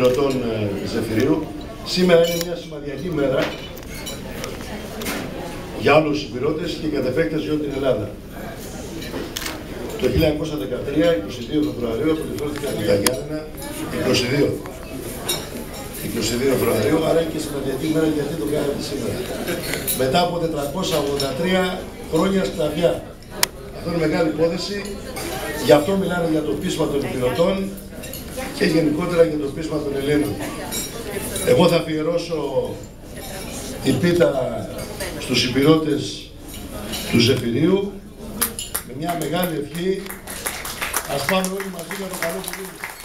πιλωτών ε, Ζεφυρίου. Σήμερα είναι μια σημαντική μέρα για όλους τους πυρώτες και κατ' επέκταση για όλη την Ελλάδα. Το 1913, 22 Φεβρουαρίου, απολυθώθηκαν τα Γιάννενα 22. 22 Φεβρουαρίου, άρα είναι και σημαντική μέρα γιατί το κάνετε σήμερα. Μετά από 483 χρόνια σκλαβιά. Αυτό είναι μεγάλη υπόθεση. Γι' αυτό μιλάνε για το πείσμα των πιλωτών και γενικότερα για το πείσμα των Ελλήνων. Εγώ θα αφιερώσω την πίτα στους υπηρώτες του Ζεφυρίου με μια μεγάλη ευχή. Ας πάμε όλοι μαζί για το καλό που δίνουμε. Ευχαριστώ πολύ.